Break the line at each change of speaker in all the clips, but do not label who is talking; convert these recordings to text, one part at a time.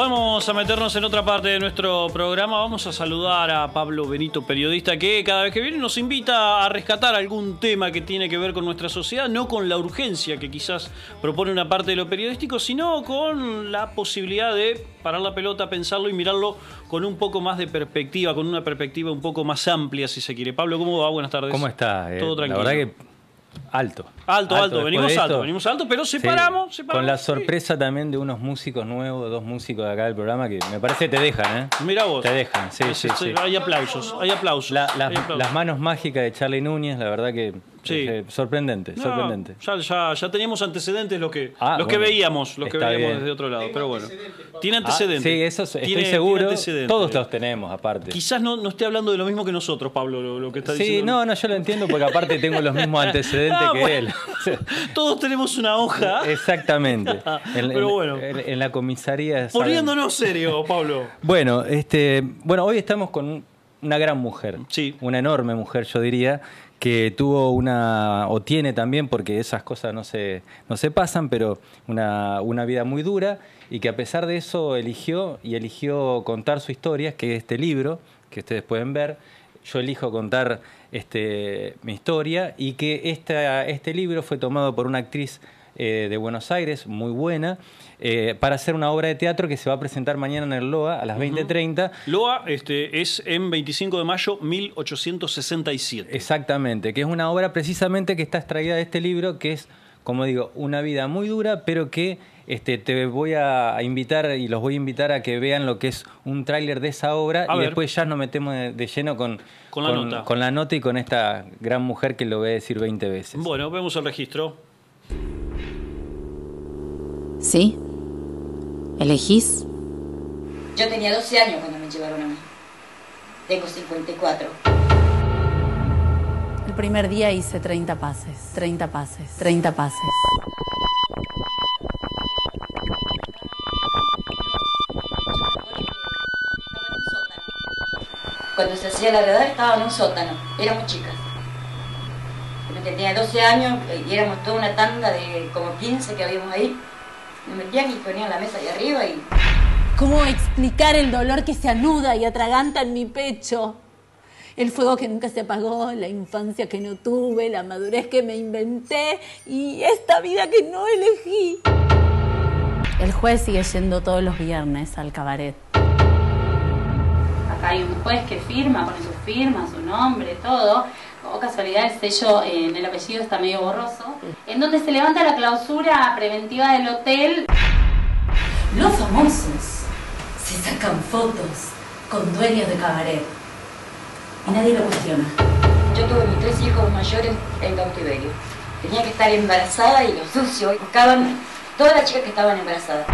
Vamos a meternos en otra parte de nuestro programa. Vamos a saludar a Pablo Benito, periodista, que cada vez que viene nos invita a rescatar algún tema que tiene que ver con nuestra sociedad, no con la urgencia que quizás propone una parte de lo periodístico, sino con la posibilidad de parar la pelota, pensarlo y mirarlo con un poco más de perspectiva, con una perspectiva un poco más amplia, si se quiere. Pablo, ¿cómo va? Buenas tardes.
¿Cómo está?
Todo tranquilo.
La verdad que Alto.
Alto, alto, venimos alto, venimos alto, pero separamos,
sí, Con la sorpresa también de unos músicos nuevos, dos músicos de acá del programa que me parece te dejan, ¿eh?
Mira vos.
Te dejan, sí, sí, sí.
Hay aplausos, hay aplausos.
Las manos mágicas de Charlie Núñez, la verdad que Sí. Eh, sorprendente, sorprendente.
Ya, ya, teníamos antecedentes los que, ah, los que veíamos, los que veíamos desde otro lado. pero bueno, tiene ah, antecedentes.
sí, eso estoy seguro. Todos los tenemos, aparte.
Quizás no, no esté hablando de lo mismo que nosotros, Pablo, lo, que está diciendo.
Sí, no, no, yo lo entiendo porque aparte tengo los mismos antecedentes ah, que él.
Todos tenemos una hoja.
Exactamente. En, pero bueno. En, la comisaría.
Poniéndonos serio, Pablo.
bueno, este, bueno, hoy estamos con una gran mujer. Sí. Una enorme mujer, yo diría que tuvo una, o tiene también, porque esas cosas no se, no se pasan, pero una, una vida muy dura y que a pesar de eso eligió y eligió contar su historia, que es este libro, que ustedes pueden ver. Yo elijo contar este, mi historia y que esta, este libro fue tomado por una actriz eh, de Buenos Aires, muy buena, eh, para hacer una obra de teatro que se va a presentar mañana en el LOA a las 20.30.
LOA este, es en 25 de mayo 1867.
Exactamente, que es una obra precisamente que está extraída de este libro, que es, como digo, una vida muy dura, pero que este, te voy a invitar y los voy a invitar a que vean lo que es un tráiler de esa obra y después ya nos metemos de, lleno con,
con, la nota.
con la nota y con esta gran mujer que lo voy a decir 20 veces.
Bueno, vemos el registro.
¿Sí? ¿Elegís?
Yo tenía 12 años cuando me llevaron a mí. Tengo 54.
El primer día hice 30 pases, 30 pases, 30 pases.
Cuando se hacía la verdad estaba en un sótano, éramos chicas. Tenía 12 años y éramos toda una tanda de como 15 que habíamos ahí. Me metían y ponían la mesa ahí arriba y...
¿Cómo explicar el dolor que se anuda y atraganta en mi pecho? El fuego que nunca se apagó, la infancia que no tuve, la madurez que me inventé y esta vida que no elegí. El juez sigue yendo todos los viernes al cabaret.
Acá hay un juez que firma, pone su firma, su nombre, todo o casualidad el sello en el apellido está medio borroso, en donde se levanta la clausura preventiva del hotel.
Los famosos se sacan fotos con dueños de cabaret y nadie lo cuestiona.
Yo tuve mis tres hijos mayores en cautiverio. Tenía que estar embarazada y los sucios buscaban todas las chicas que estaban embarazadas.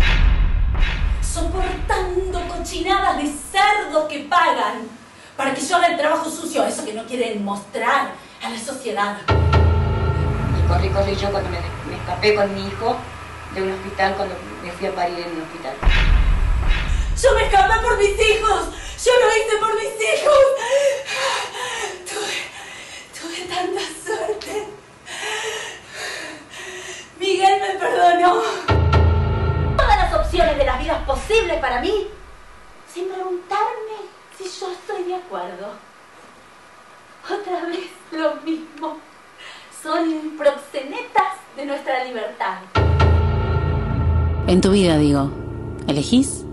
Soportando cochinadas de cerdo que pagan para que yo haga el trabajo sucio, eso que no quieren mostrar a la sociedad.
Y corrí, corrí yo cuando me, escapé con mi hijo de un hospital, cuando me fui a parir en un hospital.
Yo me escapé por mis hijos, yo lo hice vida, digo, ¿elegís?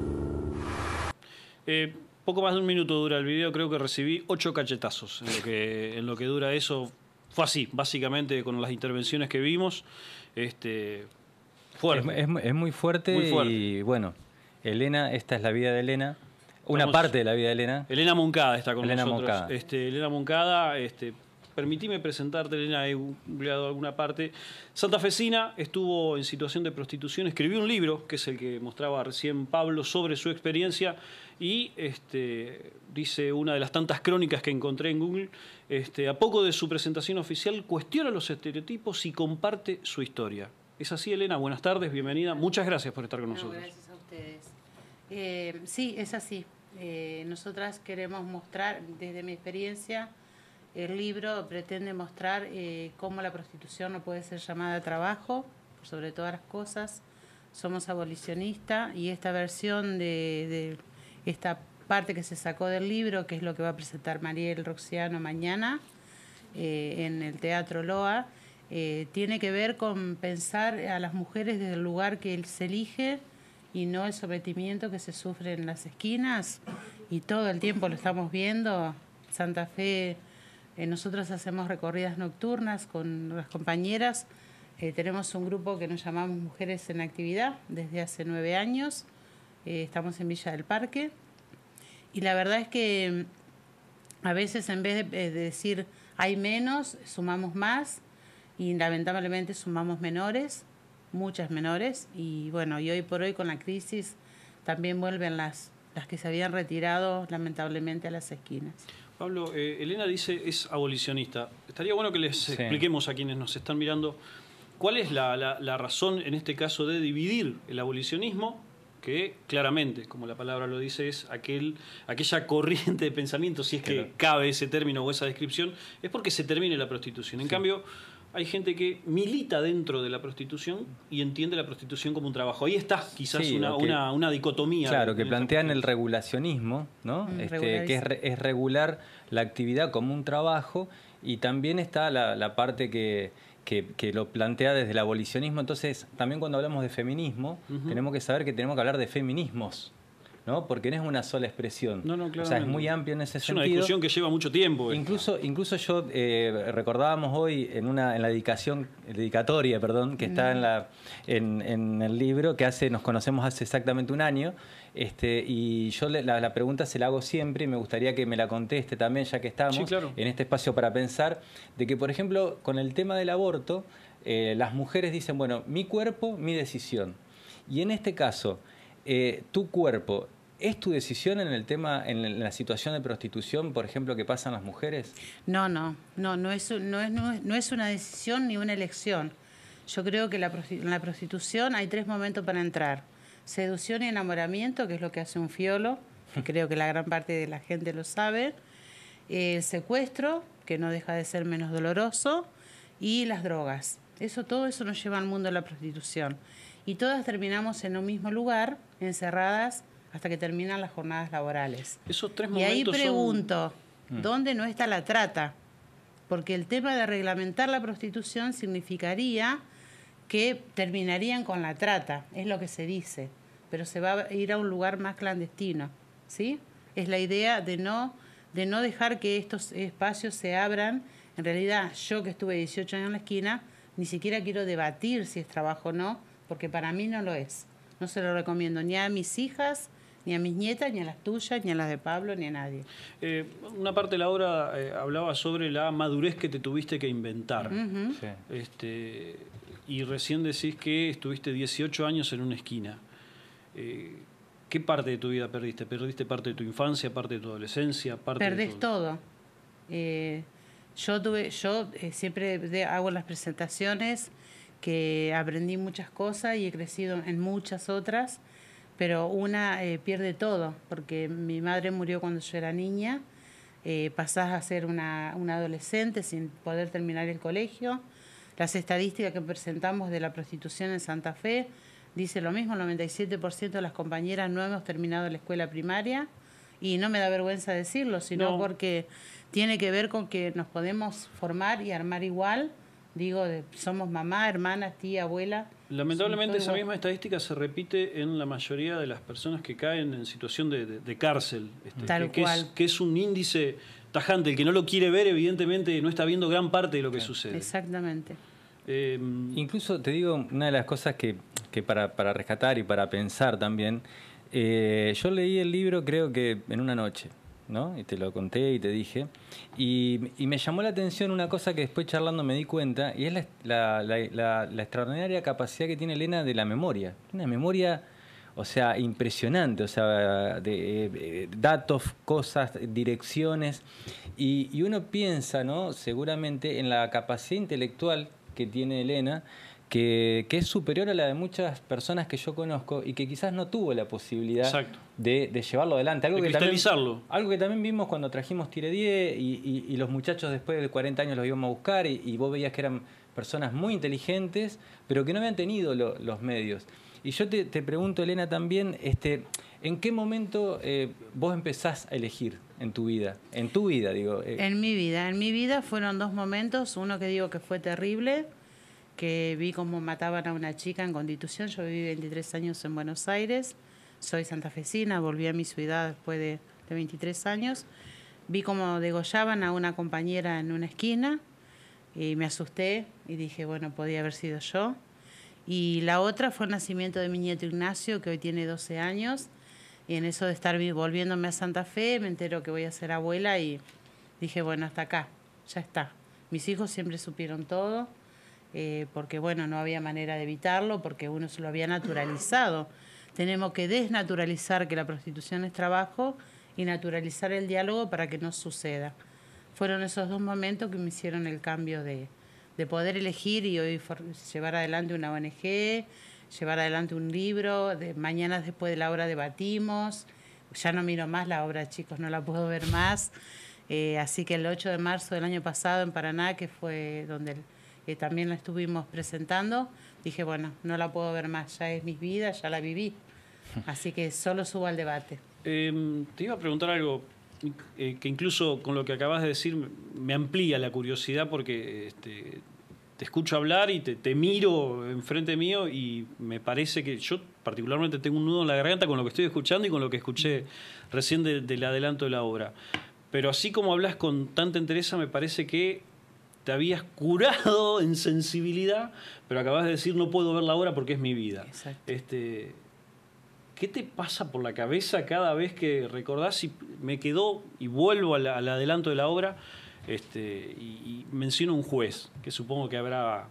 Eh, poco más de un minuto dura el video, creo que recibí ocho cachetazos en lo que, en lo que dura eso. Fue así, básicamente con las intervenciones que vimos. Este,
fuerte. Es, muy fuerte, muy fuerte y bueno, Elena, esta es la vida de Elena. Una parte de la vida de Elena.
Elena Moncada está con Elena nosotros. Moncada. Este, Elena Moncada, este, permitime presentarte, Elena, he googleado alguna parte. Santa Fecina estuvo en situación de prostitución, escribió un libro, que es el que mostraba recién Pablo, sobre su experiencia y este, dice una de las tantas crónicas que encontré en Google, este, a poco de su presentación oficial, cuestiona los estereotipos y comparte su historia. ¿Es así, Elena? Buenas tardes, bienvenida. Muchas gracias por estar con nosotros.
Gracias a ustedes. Eh, sí, es así. Eh, nosotras queremos mostrar, desde mi experiencia, el libro pretende mostrar eh, cómo la prostitución no puede ser llamada trabajo, sobre todas las cosas,
somos abolicionistas y esta versión de, esta parte que se sacó del libro, que es lo que va a presentar Mariel Roxiano mañana eh, en el Teatro Loa, eh, tiene que ver con pensar a las mujeres desde el lugar que se elige y no el sometimiento que se sufre en las esquinas y todo el tiempo lo estamos viendo. Santa Fe, eh, nosotros hacemos recorridas nocturnas con las compañeras eh, tenemos un grupo que nos llamamos Mujeres en Actividad desde hace nueve años. Eh, estamos en Villa del Parque. Y la verdad es que mm, a veces en vez de, decir hay menos, sumamos más y lamentablemente sumamos menores, muchas menores. Y bueno, y hoy por hoy con la crisis también vuelven las, las que se habían retirado lamentablemente a las esquinas.
Pablo, eh, Elena dice es abolicionista. Estaría bueno que les expliquemos a quienes nos están mirando ¿Cuál es la, razón en este caso de dividir el abolicionismo? que claramente, como la palabra lo dice, es aquel, aquella corriente de pensamiento, si es que cabe ese término o esa descripción, es porque se termine la prostitución. En cambio, hay gente que milita dentro de la prostitución y entiende la prostitución como un trabajo. Ahí está quizás una, dicotomía.
Claro, que plantean el regulacionismo, ¿no? Mm, este, que es, regular la actividad como un trabajo y también está la parte que que, lo plantea desde el abolicionismo. Entonces, también cuando hablamos de feminismo, tenemos que saber que tenemos que hablar de feminismos. ¿No? Porque no es una sola expresión. No, no, claro. O sea, es muy amplio en ese sentido.
Es una discusión que lleva mucho tiempo.
Incluso, incluso yo eh, recordábamos hoy en una en la dedicación, dedicatoria, perdón, que está en la en, el libro que hace, nos conocemos hace exactamente un año, este, y yo la, pregunta se la hago siempre y me gustaría que me la conteste también, ya que estamos en este espacio para pensar, de que, por ejemplo, con el tema del aborto, eh, las mujeres dicen, bueno, mi cuerpo, mi decisión. Y en este caso, eh, tu cuerpo, ¿Es tu decisión en el tema, en la situación de prostitución, por ejemplo, que pasan las mujeres?
No, no, no, no es, no es, no es una decisión ni una elección. Yo creo que en la prostitución hay tres momentos para entrar. Seducción y enamoramiento, que es lo que hace un fiolo, creo que la gran parte de la gente lo sabe. El secuestro, que no deja de ser menos doloroso. Y las drogas. Eso, todo eso nos lleva al mundo de la prostitución y todas terminamos en un mismo lugar, encerradas hasta que terminan las jornadas laborales.
Esos tres
y ahí pregunto, mm. ¿dónde no está la trata? Porque el tema de reglamentar la prostitución significaría que terminarían con la trata, es lo que se dice, pero se va a ir a un lugar más clandestino, ¿sí? Es la idea de no, de no dejar que estos espacios se abran. En realidad, yo que estuve 18 años en la esquina, ni siquiera quiero debatir si es trabajo o no, porque para mí no lo es. No se lo recomiendo ni a mis hijas, ni a mis nietas, ni a las tuyas, ni a las de Pablo, ni a nadie.
Eh, una parte de la obra eh, hablaba sobre la madurez que te tuviste que inventar. este, y recién decís que estuviste 18 años en una esquina. Eh, ¿Qué parte de tu vida perdiste? ¿Perdiste parte de tu infancia, parte de tu adolescencia? Parte
Perdés todo. yo tuve, yo siempre hago las presentaciones que aprendí muchas cosas y he crecido en muchas otras, pero una eh, pierde todo, porque mi madre murió cuando yo era niña, eh, pasás a ser una, una, adolescente sin poder terminar el colegio. Las estadísticas que presentamos de la prostitución en Santa Fe dice lo mismo, el 97% de las compañeras no hemos terminado la escuela primaria y no me da vergüenza decirlo, sino porque tiene que ver con que nos podemos formar y armar igual Digo, somos mamá, hermana, tía, abuela.
Lamentablemente esa misma estadística se repite en la mayoría de las personas que caen en situación de, cárcel.
Este, Tal
que,
cual.
Es, que es un índice tajante. El que no lo quiere ver, evidentemente, no está viendo gran parte de lo que sucede.
Exactamente.
Em, Incluso te digo, una de las cosas que, que para, para rescatar y para pensar también, eh, yo leí el libro creo que en una noche. ¿No? Y te lo conté y te dije. Y, me llamó la atención una cosa que después charlando me di cuenta, y es la, la, extraordinaria capacidad que tiene Elena de la memoria. Una memoria, o sea, impresionante, o sea, de, eh, datos, cosas, direcciones. Y, y uno piensa, ¿no? Seguramente en la capacidad intelectual que tiene Elena que, es superior a la de muchas personas que yo conozco y que quizás no tuvo la posibilidad de, llevarlo adelante.
Algo, que también,
algo que también vimos cuando trajimos Tire 10 y, los muchachos después de 40 años los íbamos a buscar y, vos veías que eran personas muy inteligentes, pero que no habían tenido los medios. Y yo te, pregunto, Elena, también, este, ¿en qué momento eh, vos empezás a elegir en tu vida? En tu vida, digo.
Eh. En mi vida. En mi vida fueron dos momentos. Uno que digo que fue terrible, que vi cómo mataban a una chica en Constitución. Yo viví 23 años en Buenos Aires. Soy santafesina, volví a mi ciudad después de, de 23 años. Vi cómo degollaban a una compañera en una esquina y me asusté y dije, bueno, podía haber sido yo. Y la otra fue el nacimiento de mi nieto Ignacio, que hoy tiene 12 años. Y en eso de estar volviéndome a Santa Fe, me entero que voy a ser abuela y dije, bueno, hasta acá, ya está. Mis hijos siempre supieron todo, eh, porque bueno, no había manera de evitarlo, porque uno se lo había naturalizado. Tenemos que desnaturalizar que la prostitución es trabajo y naturalizar el diálogo para que no suceda. Fueron esos dos momentos que me hicieron el cambio de, de poder elegir y hoy llevar adelante una ONG, llevar adelante un libro, de mañana después de la obra debatimos, ya no miro más la obra, chicos, no la puedo ver más. Eh, así que el 8 de marzo del año pasado en Paraná, que fue donde eh, también la estuvimos presentando, dije, bueno, no la puedo ver más, ya es mi vida, ya la viví. Así que solo subo al debate.
Em, te iba a preguntar algo eh, que incluso con lo que acabas de decir me amplía la curiosidad porque este, te escucho hablar y te, miro enfrente mío y me parece que yo particularmente tengo un nudo en la garganta con lo que estoy escuchando y con lo que escuché recién del adelanto de la obra. Pero así como hablas con tanta entereza, me parece que te habías curado en sensibilidad, pero acabas de decir no puedo ver la obra porque es mi vida. Este, ¿Qué te pasa por la cabeza cada vez que recordás y me quedó y vuelvo al, adelanto de la obra este, y, menciono un juez, que supongo que habrá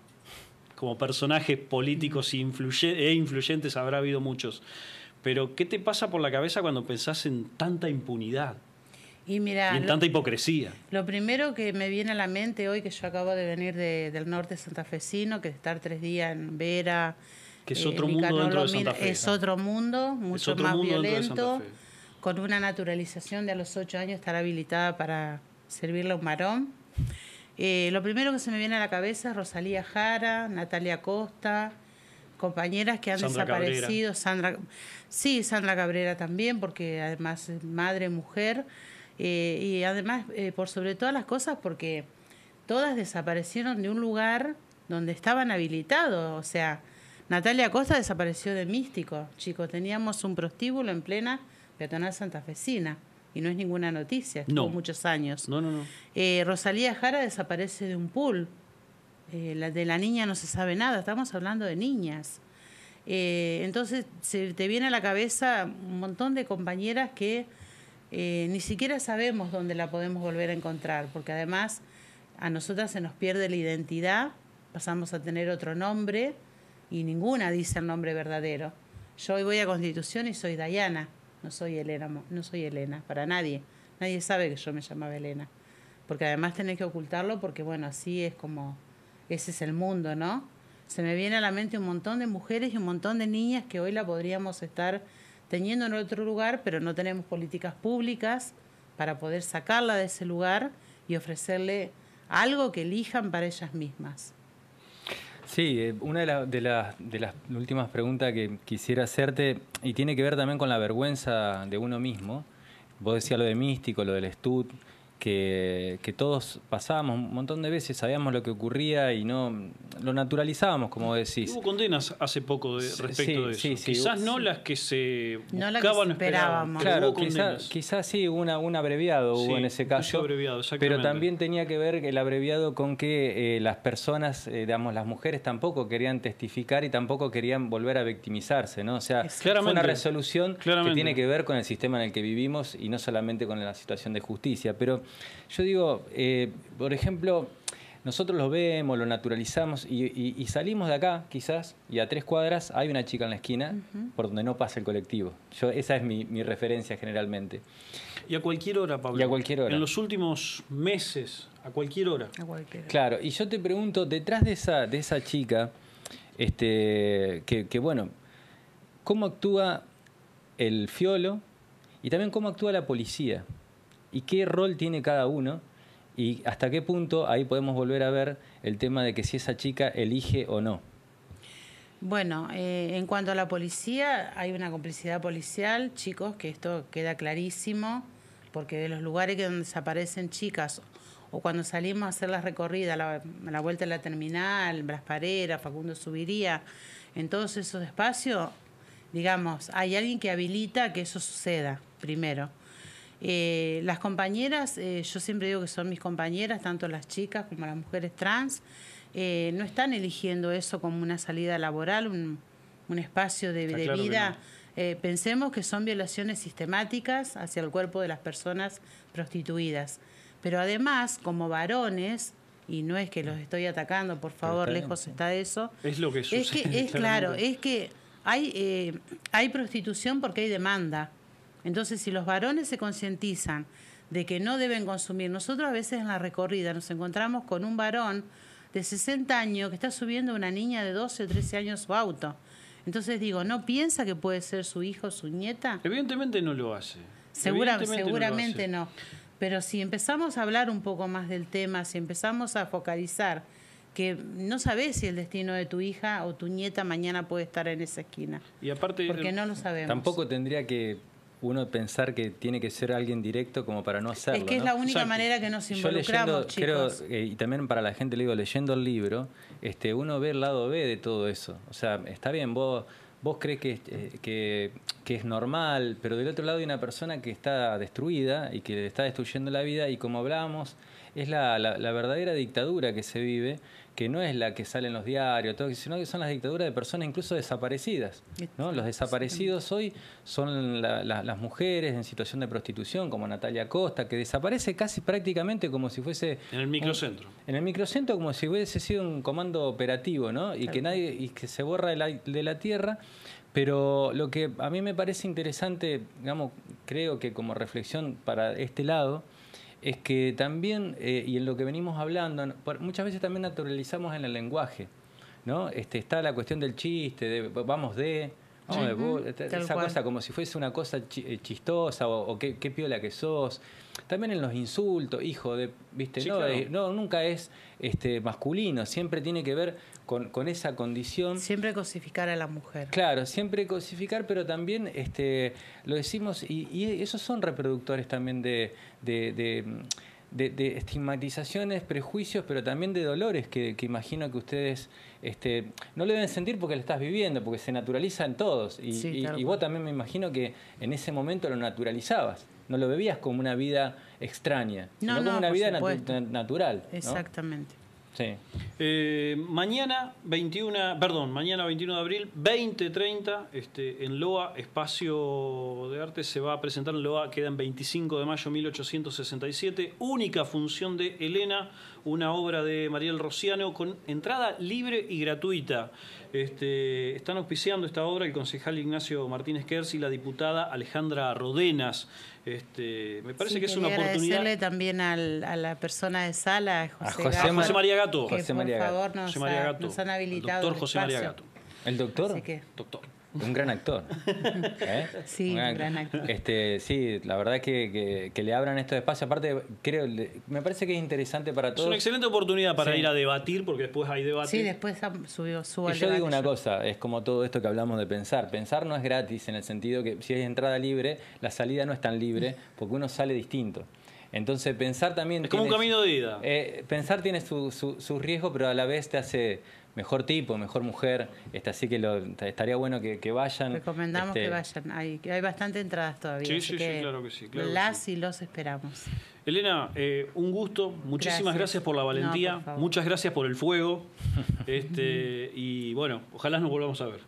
como personajes políticos e, e influyentes habrá habido muchos. Pero ¿qué te pasa por la cabeza cuando pensás en tanta impunidad? Y, mira, en tanta hipocresía.
Lo primero que me viene a la mente hoy, que yo acabo de venir del norte santafesino, que estar tres días en Vera,
que es otro mundo dentro de Santa Fe.
Es otro mundo, mucho más violento, con una naturalización de a los ocho años estar habilitada para servirle a un marón. Eh, lo primero que se me viene a la cabeza es Rosalía Jara, Natalia Costa, compañeras que han desaparecido. Sandra, sí, Sandra Cabrera también, porque además es madre, mujer. Eh, y además, eh, por sobre todas las cosas, porque todas desaparecieron de un lugar donde estaban habilitados. O sea, Natalia Costa desapareció de Místico, chicos. Teníamos un prostíbulo en plena peatonal santafesina y no es ninguna noticia, estuvo muchos años.
No, no, no.
Eh, Rosalía Jara desaparece de un pool. Eh, la, de la niña no se sabe nada, estamos hablando de niñas. Eh, entonces se te viene a la cabeza un montón de compañeras que ni siquiera sabemos dónde la podemos volver a encontrar, porque además a nosotras se nos pierde la identidad, pasamos a tener otro nombre y ninguna dice el nombre verdadero. Yo hoy voy a Constitución y soy Dayana, no soy Elena, no soy Elena, para nadie. Nadie sabe que yo me llamaba Elena. Porque además tenés que ocultarlo porque, bueno, así es como, ese es el mundo, ¿no? Se me viene a la mente un montón de mujeres y un montón de niñas que hoy la podríamos estar teniendo en otro lugar, pero no tenemos políticas públicas para poder sacarla de ese lugar y ofrecerle algo que elijan para ellas mismas.
Sí, eh, una de, de, las últimas preguntas que quisiera hacerte, y tiene que ver también con la vergüenza de uno mismo, vos decías lo de místico, lo del estud, que, todos pasábamos un montón de veces, sabíamos lo que ocurría y no lo naturalizábamos, como decís.
Hubo condenas hace poco de, respecto de eso. quizás no las que se
no buscaban, que esperábamos.
Claro, quizás, sí, una, un abreviado hubo en ese caso.
Abreviado,
pero también tenía que ver el abreviado con que eh, las personas, eh, digamos, las mujeres tampoco querían testificar y tampoco querían volver a victimizarse, ¿no? O sea, fue una resolución que tiene que ver con el sistema en el que vivimos y no solamente con la situación de justicia. Pero yo digo, eh, por ejemplo, nosotros lo vemos, lo naturalizamos y, salimos de acá, quizás, y a tres cuadras hay una chica en la esquina por donde no pasa el colectivo. Yo, esa es mi, referencia generalmente.
Y a cualquier hora, Pablo.
Y a cualquier hora.
En los últimos meses, a cualquier hora.
A cualquier hora.
Claro, y yo te pregunto, detrás de esa, de esa chica, este, que, que bueno, ¿cómo actúa el fiolo y también cómo actúa la policía? y qué rol tiene cada uno y hasta qué punto ahí podemos volver a ver el tema de que si esa chica elige o no.
Bueno, eh, en cuanto a la policía, hay una complicidad policial, chicos, que esto queda clarísimo, porque de los lugares que donde desaparecen chicas o cuando salimos a hacer la recorrida, la, la vuelta a la terminal, Brasparera, Facundo Subiría, en todos esos espacios, digamos, hay alguien que habilita que eso suceda, primero. Eh, las compañeras, eh, yo siempre digo que son mis compañeras, tanto las chicas como las mujeres trans, eh, no están eligiendo eso como una salida laboral, un, espacio de, vida. Eh, pensemos que son violaciones sistemáticas hacia el cuerpo de las personas prostituidas. Pero además, como varones, y no es que los estoy atacando, por favor, lejos está de eso.
Es lo que sucede.
Es que, es claro, es que hay, hay prostitución porque hay demanda. Entonces, si los varones se concientizan de que no deben consumir, nosotros a veces en la recorrida nos encontramos con un varón de 60 años que está subiendo a una niña de 12 o 13 años su auto. Entonces digo, ¿no piensa que puede ser su hijo o su nieta?
Evidentemente no lo hace.
seguramente no, Pero si empezamos a hablar un poco más del tema, si empezamos a focalizar que no sabes si el destino de tu hija o tu nieta mañana puede estar en esa esquina.
Y aparte,
porque no lo sabemos.
Tampoco tendría que uno pensar que tiene que ser alguien directo como para no hacerlo.
Es que es la única manera que nos involucramos,
Yo leyendo, Creo, eh, y también para la gente le digo, leyendo el libro, este, uno ve el lado B de todo eso. O sea, está bien, vos, vos crees que, eh, que, que, es normal, pero del otro lado hay una persona que está destruida y que le está destruyendo la vida y como hablábamos, es la, la, verdadera dictadura que se vive, que no es la que sale en los diarios, todo, sino que son las dictaduras de personas incluso desaparecidas. ¿no? Los desaparecidos hoy son las mujeres en situación de prostitución, como Natalia Costa, que desaparece casi prácticamente como si fuese...
En el microcentro.
en el microcentro como si hubiese sido un comando operativo, ¿no? Y que nadie y que se borra de la, de la tierra. Pero lo que a mí me parece interesante, digamos, creo que como reflexión para este lado, es que también, eh, y en lo que venimos hablando, muchas veces también naturalizamos en el lenguaje, ¿no? Este, está la cuestión del chiste, de vamos de, esa cosa como si fuese una cosa eh, chistosa o, qué, piola que sos. También en los insultos, hijo de, viste, no, nunca es este masculino, siempre tiene que ver con, con, esa condición.
Siempre cosificar a la mujer.
Claro, siempre cosificar, pero también este lo decimos, y, y esos son reproductores también de, de de, estigmatizaciones, prejuicios, pero también de dolores que, imagino que ustedes este, no lo deben sentir porque lo estás viviendo, porque se naturaliza en todos. Y, vos también me imino que en ese momento lo naturalizabas. No lo bebías como una vida extraña, sino como una vida natural.
Exactamente.
Sí.
Eh, mañana 21, perdón, mañana 21 de abril, 2030, este, en LOA, Espacio de Arte, se va a presentar en LOA, queda en 25 de mayo de 1867, única función de Elena, una obra de Mariel Rociano con entrada libre y gratuita. Este, están auspiciando esta obra el concejal Ignacio Martínez Kers y la diputada Alejandra Rodenas. Este, me parece que es una oportunidad.
agradecerle también a la persona de sala,
José, José, María Gato.
Que por favor nos, nos, han habilitado.
El doctor José María Gato.
¿El doctor?
Doctor.
Un gran actor.
¿Eh? Sí, un gran, actor.
Este, sí, la verdad es que, que, le abran estos espacios. Aparte, creo, me parece que es interesante para todos. Es
una excelente oportunidad para ir a debatir, porque después hay debate.
Sí, después subió, subo
y yo digo una cosa, es como todo esto que hablamos de pensar. Pensar no es gratis en el sentido que si hay entrada libre, la salida no es tan libre, porque uno sale distinto. Entonces pensar también...
Es como un camino de ida.
Eh, pensar tiene su, su, su riesgo, pero a la vez te hace mejor tipo, mejor mujer, este, así que lo, estaría bueno que, vayan.
Recomendamos que este, vayan, hay, hay bastante entradas todavía.
Sí, sí, sí, claro que sí.
las y los esperamos.
Elena, eh, un gusto, muchísimas gracias, por la valentía, muchas gracias por el fuego, este, y bueno, ojalá nos volvamos a ver.